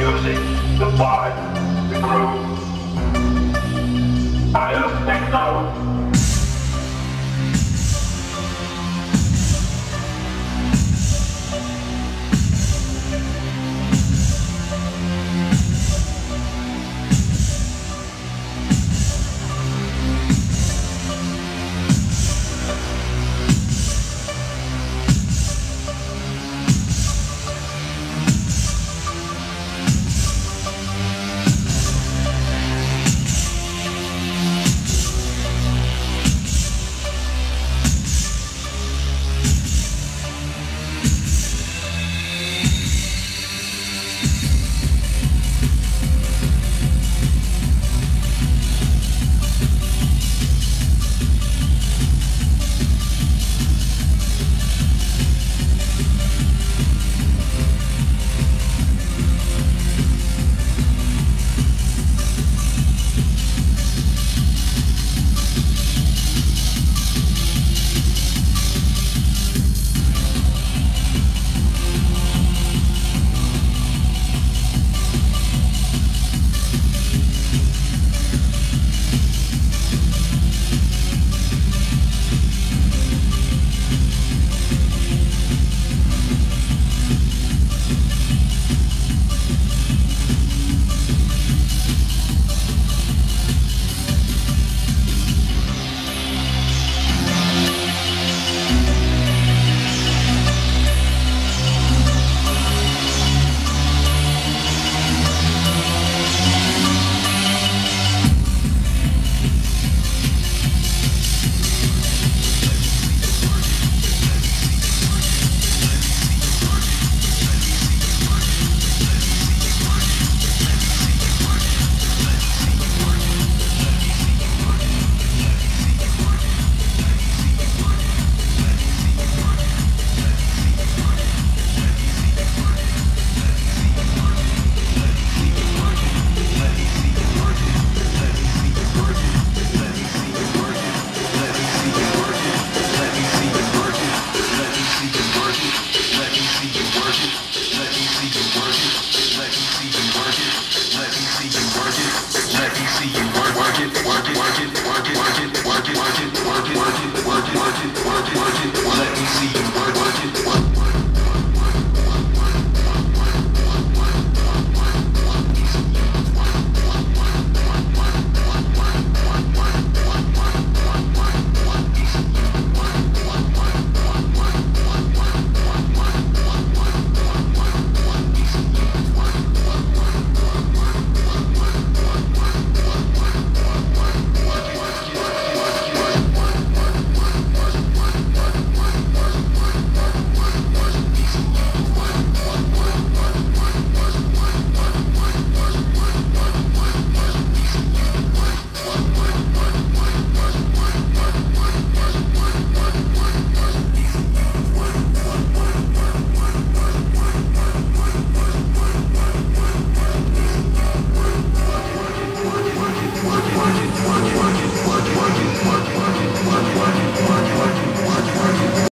music, the vibe, the groove. I love techno.